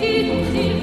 diritti